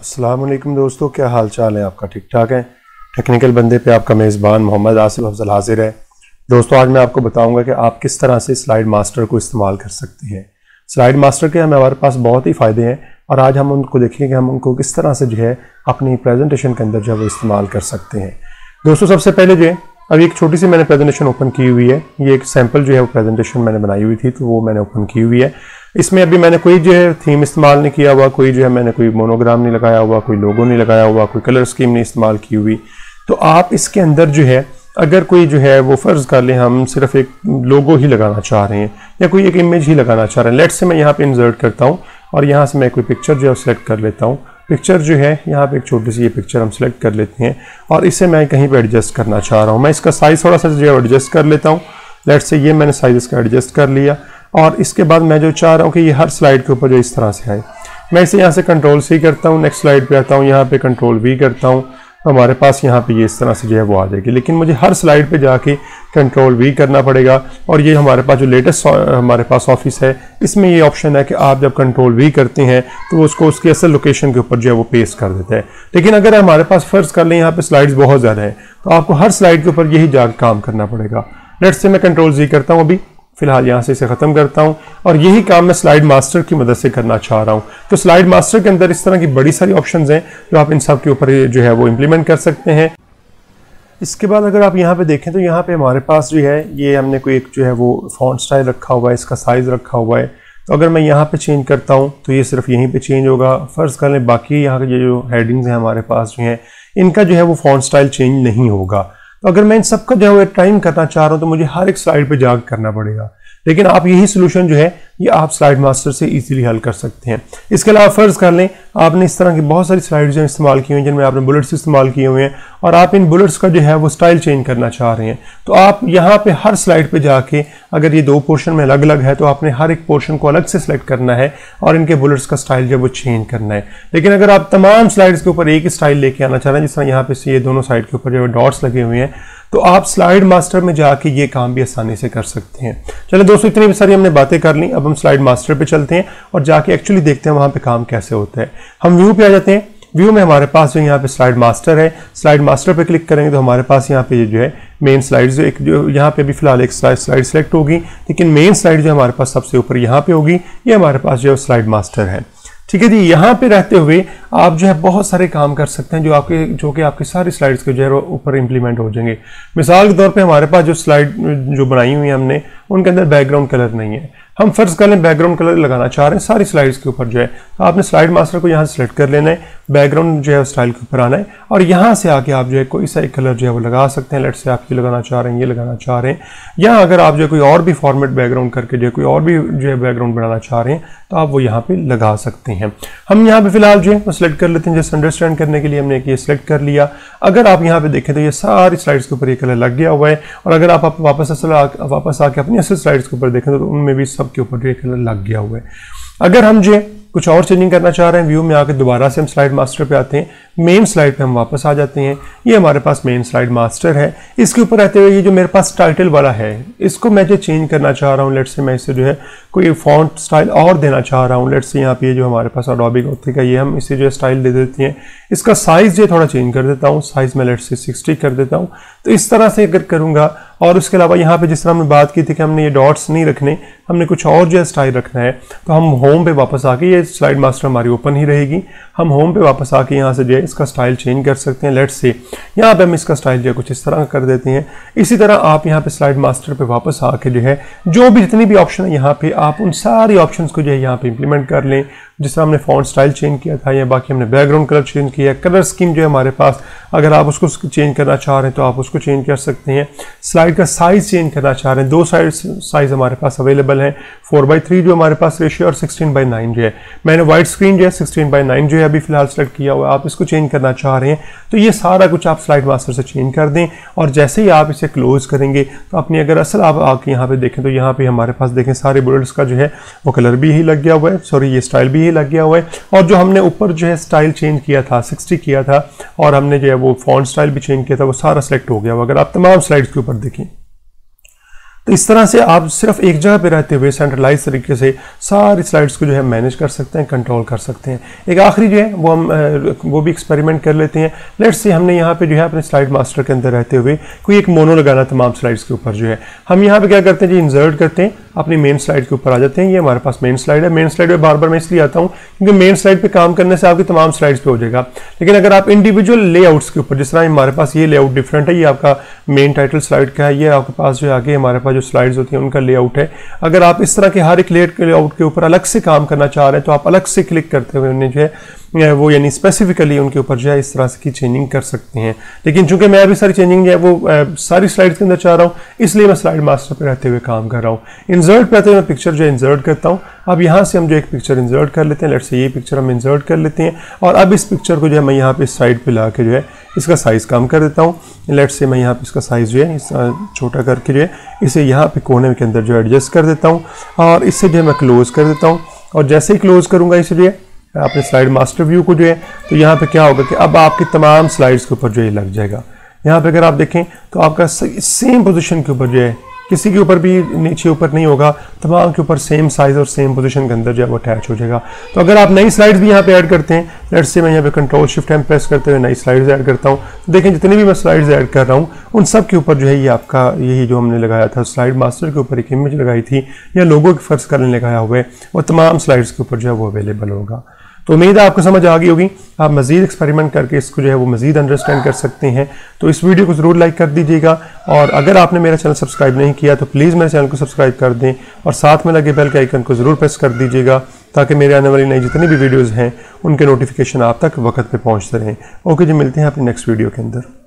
वालेकुम दोस्तों, क्या हाल चाल है? आपका ठीक ठाक है? टेक्निकल बंदे पे आपका मेज़बान मोहम्मद आसिफ अफजल हाजिर है। दोस्तों, आज मैं आपको बताऊँगा कि आप किस तरह से स्लाइड मास्टर को इस्तेमाल कर सकते हैं। स्लाइड मास्टर के हमारे पास बहुत ही फ़ायदे हैं और आज हम उनको देखेंगे कि हम उनको किस तरह से जो है अपनी प्रेजेंटेशन के अंदर जो है वो इस्तेमाल कर सकते हैं। दोस्तों, सबसे पहले जो है, अभी एक छोटी सी मैंने प्रेजेंटेशन ओपन की हुई है। ये एक सैंपल जो है वो प्रेजेंटेशन मैंने बनाई हुई थी तो वो मैंने ओपन की हुई है। इसमें अभी मैंने कोई जो है थीम इस्तेमाल नहीं किया हुआ, कोई जो है मैंने कोई मोनोग्राम नहीं लगाया हुआ, कोई लोगो नहीं लगाया हुआ, कोई कलर स्कीम नहीं इस्तेमाल की हुई। तो आप इसके अंदर जो है, अगर कोई जो है वो फ़र्ज़ कर लें, हम सिर्फ़ एक लोगो ही लगाना चाह रहे हैं, या कोई एक इमेज ही लगाना चाह रहे हैं। लेट से मैं यहाँ पे इंसर्ट करता हूँ, और यहाँ से मैं कोई पिक्चर जो है सेलेक्ट कर लेता हूँ। पिक्चर जो है, यहाँ पे एक छोटी सी ये पिक्चर हम सेलेक्ट कर लेते हैं, और इसे मैं कहीं पे एडजस्ट करना चाह रहा हूँ। मैं इसका साइज़ थोड़ा सा जो है एडजस्ट कर लेता हूँ। लेट से ये मैंने साइज़ इसका एडजस्ट कर लिया। और इसके बाद मैं जो चाह रहा हूँ कि ये हर स्लाइड के ऊपर जो इस तरह से आए। मैं इसे यहाँ से कंट्रोल सी करता हूँ नेक्स्ट स्लाइड पे आता हूँ, यहाँ पे कंट्रोल वी करता हूँ, हमारे पास यहाँ पे ये इस तरह से जो है वो आ जाएगी। लेकिन मुझे हर स्लाइड पे जाके कंट्रोल वी करना पड़ेगा और ये हमारे पास जो लेटेस्ट हमारे पास ऑफ़िस है, इसमें ये ऑप्शन है कि आप जब कंट्रोल वी करते हैं तो उसको उसकी असल लोकेशन के ऊपर जो है वो पेस्ट कर देता है। लेकिन अगर हमारे पास फ़र्ज़ कर लें, यहाँ पर स्लाइड्स बहुत ज़्यादा हैं तो आपको हर स्लाइड के ऊपर यही जाकर काम करना पड़ेगा। लेट से मैं कंट्रोल जी करता हूँ अभी। फ़िलहाल यहाँ से इसे ख़त्म करता हूँ और यही काम मैं स्लाइड मास्टर की मदद से करना चाह रहा हूँ। तो स्लाइड मास्टर के अंदर इस तरह की बड़ी सारी ऑप्शन हैं जो आप इन सब के ऊपर जो है वो इम्प्लीमेंट कर सकते हैं। इसके बाद अगर आप यहाँ पे देखें तो यहाँ पे हमारे पास जो है, ये हमने कोई एक जो है वो फॉन्ट स्टाइल रखा हुआ है, इसका साइज़ रखा हुआ है। तो अगर मैं यहाँ पे चेंज करता हूँ तो ये सिर्फ़ यहीं पे चेंज होगा। फ़र्ज़ कर लें बाकी यहाँ के जो हेडिंग्स हैं हमारे पास जो हैं, इनका जो है वो फॉन्ट स्टाइल चेंज नहीं होगा। तो अगर मैं इन सबका जो है टाइम करना चाह रहा हूँ तो मुझे हर एक स्लाइड पे जाग करना पड़ेगा। लेकिन आप यही सोल्यूशन जो है, ये आप स्लाइड मास्टर से इजीली हल कर सकते हैं। इसके अलावा फ़र्ज़ कर लें आपने इस तरह की बहुत सारी स्लाइड्स इस्तेमाल की हुई हैं, जिनमें आपने बुलेट्स इस्तेमाल किए हुए हैं, और आप इन बुलेट्स का जो है वो स्टाइल चेंज करना चाह रहे हैं। तो आप यहाँ पे हर स्लाइड पे जाके, अगर ये दो पोर्शन में अलग अलग है तो आपने हर एक पोर्शन को अलग से सिलेक्ट करना है, और इनके बुलेट्स का स्टाइल जो है वो चेंज करना है। लेकिन अगर आप तमाम स्लाइड्स के ऊपर एक ही स्टाइल लेके आना चाह रहे हैं, जिस तरह यहाँ पे ये दोनों साइड के ऊपर जो है डॉट्स लगे हुए हैं तो आप स्लाइड मास्टर में जाके ये काम भी आसानी से कर सकते हैं। चलो दोस्तों, इतनी सारी हमने बातें कर ली, अब हम स्लाइड मास्टर पे चलते हैं, और जाके एक्चुअली देखते हैं वहाँ पे काम कैसे होता है। हम व्यू पे आ जाते हैं। व्यू में हमारे पास जो यहाँ पे स्लाइड मास्टर है स्लाइड मास्टर पे क्लिक करेंगे तो हमारे पास यहाँ पे जो है मेन स्लाइड जो एक जो यहाँ पे भी फ़िलहाल एक स्लाइड स्लाइड सेलेक्ट होगी, लेकिन मेन स्लाइड जो हमारे पास सबसे ऊपर यहाँ पे होगी, ये हमारे पास जो है स्लाइड मास्टर है। ठीक है जी, यहाँ पे रहते हुए आप जो है बहुत सारे काम कर सकते हैं जो आपके, जो कि आपकी सारी स्लाइड्स के जो है ऊपर इंप्लीमेंट हो जाएँगे। मिसाल के तौर पे हमारे पास जो स्लाइड जो बनाई हुई है हमने, उनके अंदर बैकग्राउंड कलर नहीं है। हम फ़र्ज़ कर लें बैकग्राउंड कलर लगाना चाह रहे हैं, सारी स्लाइड्स के ऊपर जो है। तो आपने स्लाइड मास्टर को यहाँ सिलेक्ट कर लेना है बैकग्राउंड जो है स्टाइल के ऊपर आना है। और यहाँ से आके आप जो है कोई सा एक कलर जो है वो लगा सकते हैं। लेट से आप ये लगाना चाह रहे हैं, ये लगाना चाह रहे हैं। या अगर आप जो है कोई और भी फॉर्मेट बैकग्राउंड करके जो है कोई और भी जो है बैकग्राउंड बनाना चाह रहे हैं तो आप वो यहाँ पर लगा सकते हैं। हम यहाँ पर फ़िलहाल जो है वो सिलेक्ट कर लेते हैं, जैसे अंडरस्टैंड करने के लिए हमने ये सिलेक्ट कर लिया। अगर आप यहाँ पर देखें तो ये सारी स्लाइड्स के ऊपर ये कलर लग गया हुआ है। और अगर आप वापस असल वापस आके अपनी असल स्लाइड्स के ऊपर देखें तो उनमें भी सबके ऊपर ये कलर लग गया हुआ है। अगर हम जो कुछ और चेंजिंग करना चाह रहे हैं व्यू में आकर दोबारा से हम स्लाइड मास्टर पे आते हैं मेन स्लाइड पे हम वापस आ जाते हैं। ये हमारे पास मेन स्लाइड मास्टर है। इसके ऊपर रहते हुए ये जो मेरे पास टाइटल वाला है, इसको मैं जो चेंज करना चाह रहा हूँ। लेट से मैं इसे जो है कोई फॉन्ट स्टाइल और देना चाह रहा हूँ। लेट से यहाँ पे जो हमारे पास अडोबी होती का ये हम इसे जो है स्टाइल दे देते हैं। इसका साइज़ जो थोड़ा चेंज कर देता हूँ। साइज़ में लेट से सिक्सटी कर देता हूँ। तो इस तरह से अगर करूँगा और उसके अलावा यहाँ पे जिस तरह हमने बात की थी कि हमने ये डॉट्स नहीं रखने, हमने कुछ और जो है स्टाइल रखना है तो हम होम पे वापस आके ये स्लाइड मास्टर हमारी ओपन ही रहेगी। हम होम पे वापस आके यहाँ से जो है इसका स्टाइल चेंज कर सकते हैं। लेट्स से यहाँ पे हम इसका स्टाइल जो है कुछ इस तरह कर देते हैं। इसी तरह आप यहाँ पे स्लाइड मास्टर पे वापस आके जो है, जो भी जितनी भी ऑप्शन है यहाँ पे आप उन सारी ऑप्शन को जो है यहाँ पे इंप्लीमेंट कर लें। जिस तरह हमने फॉन्ट स्टाइल चेंज किया था या बाकी हमने बैकग्राउंड कलर चेंज किया कलर स्कीम जो है हमारे पास, अगर आप उसको चेंज करना चाह रहे हैं तो आप उसको चेंज कर सकते हैं। स्लाइड का साइज़ चेंज करना चाह रहे हैं। दो साइड साइज़ हमारे पास अवेलेबल है। फोर बाई थ्री जो हमारे पास रेशियो और सिक्सटीन बाई नाइन जो है। मैंने वाइट स्क्रीन जो है सिक्सटीन बाई नाइन जो है अभी फ़िलहाल सेलेक्ट किया हुआ है। आप इसको चेंज करना चाह रहे हैं तो ये सारा कुछ आप स्लाइड मास्टर से चेंज कर दें और जैसे ही आप इसे क्लोज करेंगे तो अपनी अगर असल आप आके यहाँ पे देखें तो यहाँ पे हमारे पास देखें, सारे बुलेट्स का जो है, वो कलर भी ही लग गया हुआ है। सॉरी ये स्टाइल भी ही लग गया हुआ है। और जो हमने ऊपर जो है स्टाइल चेंज किया था सिक्सटी किया था, और हमने जो है वो फॉन्ट स्टाइल भी चेंज किया था, वो सारा सेलेक्ट हो गया अगर आप तमाम स्लाइड्स के ऊपर देखें तो इस तरह से आप सिर्फ़ एक जगह पे रहते हुए सेंट्रलाइज तरीके से सारी स्लाइड्स को जो है मैनेज कर सकते हैं कंट्रोल कर सकते हैं। एक आखिरी जो है, वो हम वो भी एक्सपेरिमेंट कर लेते हैं। लेट्स से हमने यहाँ पे जो है अपने स्लाइड मास्टर के अंदर रहते हुए कोई एक मोनो लगाना तमाम स्लाइड्स के ऊपर जो है। हम यहाँ पर क्या करते हैं जी इंजर्ट करते हैं। अपनी मेन स्लाइड के ऊपर आ जाते हैं। ये हमारे पास मेन स्लाइड है। मेन स्लाइड पे बार बार मैं इसलिए आता हूँ क्योंकि मेन स्लाइड पे काम करने से आपकी तमाम स्लाइड्स पे हो जाएगा। लेकिन अगर आप इंडिविजुअल लेआउट्स के ऊपर, जिस तरह हमारे पास ये लेआउट डिफरेंट है, ये आपका मेन टाइटल स्लाइड का है। ये आपके पास जो आगे हमारे पास जो स्लाइड्स होती हैं, उनका लेआउट है। अगर आप इस तरह के हर एक लेआउट के ऊपर अलग से काम करना चाह रहे हैं तो आप अलग से क्लिक करते हुए उन्हें जो है वो यानी स्पेसिफिकली उनके ऊपर जो है इस तरह से की चेंजिंग कर सकते हैं लेकिन चूँकि मैं अभी सारी चेंजिंग जो है वो सारी स्लाइड्स के अंदर चाह रहा हूँ इसलिए मैं स्लाइड मास्टर पर रहते हुए काम कर रहा हूँ इंजर्ट पे आते हुए मैं पिक्चर जो है इंजर्ट करता हूँ अब यहाँ से हम जो एक पिक्चर इंजर्ट कर लेते हैं लेट से ये पिक्चर हम इंजर्ट कर लेते हैं और अब इस पिक्चर को जो है मैं यहाँ पे साइड पर ला के जो है इसका साइज़ कम कर देता हूँ लेट से मैं यहाँ पर इसका साइज़ जो है छोटा करके जो है इसे यहाँ पे कोने के अंदर जो एडजस्ट कर देता हूँ और इससे जो है मैं क्लोज़ कर देता हूँ और जैसे ही क्लोज़ करूँगा इसे जो है अपने स्लाइड मास्टर व्यू को जो है तो यहाँ पे क्या होगा कि अब आपकी तमाम स्लाइड्स के ऊपर जो है लग जाएगा। यहाँ पे अगर आप देखें तो आपका सेम पोजीशन के ऊपर जो है, किसी के ऊपर भी नीचे ऊपर नहीं होगा, तमाम के ऊपर सेम साइज़ और सेम पोजीशन के अंदर जो है, वो अटैच हो जाएगा। तो अगर आप नई स्लाइड्स भी यहाँ पे ऐड करते हैं लेट से मैं यहाँ पे कंट्रोल शिफ्ट एम प्रेस करते हुए नई स्लाइड्स ऐड करता हूँ। तो देखें, जितने भी मैं स्लाइड्स ऐड कर रहा हूँ, उन सब के ऊपर जो है, ये आपका, यही जो हमने लगाया था स्लाइड मास्टर के ऊपर एक इमेज लगाई थी, या लोगों के फ़र्ज़ करने लगाया हुआ है, वो तमाम स्लाइड्स के ऊपर जो है, वो अवेलेबल होगा। तो उम्मीद है आपको समझ आ गई होगी। आप मजीद एक्सपेरिमेंट करके इसको जो है वो मजीद अंडरस्टैंड कर सकते हैं। तो इस वीडियो को ज़रूर लाइक कर दीजिएगा और अगर आपने मेरा चैनल सब्सक्राइब नहीं किया तो प्लीज़ मेरे चैनल को सब्सक्राइब कर दें और साथ में लगे बेल के आइकन को ज़रूर प्रेस कर दीजिएगा ताकि मेरे आने वाली नई जितनी भी वीडियोज़ हैं, उनके नोटिफिकेशन आप तक वक्त पर पहुँचते रहें। ओके जी, मिलते हैं अपने नेक्स्ट वीडियो के अंदर।